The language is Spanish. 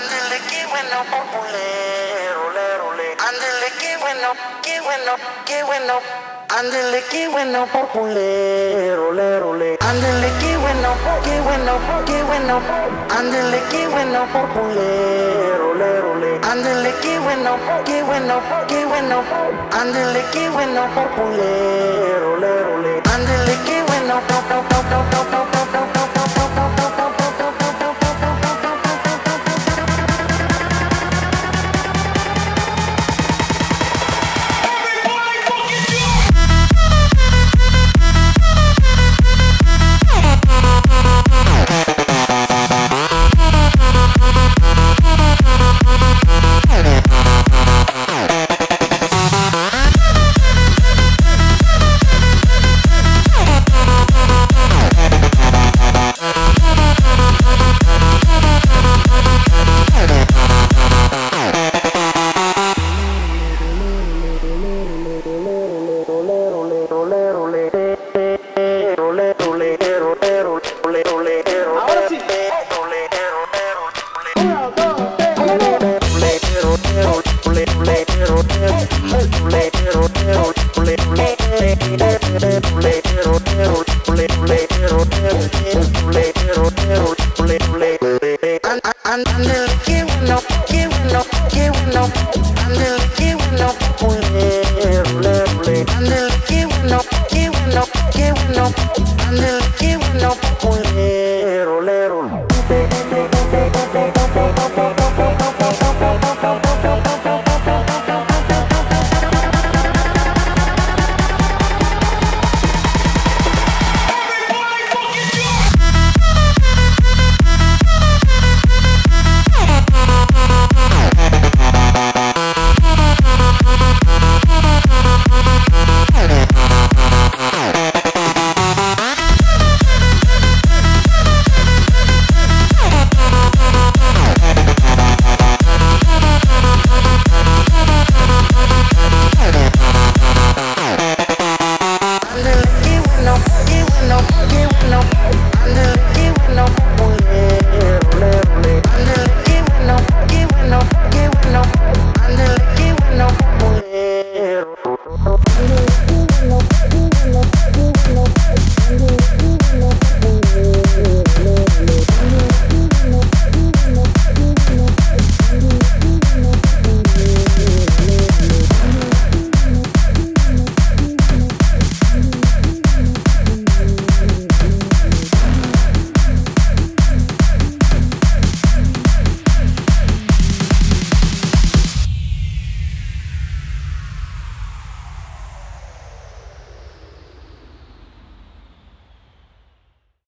Ándele, qué bueno, ole, ole, ole. Ándele, qué bueno, qué bueno, qué bueno. Ándele, qué bueno, ole, ole, ole. Ándele, qué bueno, qué bueno, qué bueno. Ándele, qué bueno, ole, ole, ole. Ándele, qué bueno, qué bueno, qué bueno. Ándele, qué bueno, ole, ole, ole. Ándele, qué bueno, Ahora Ándele,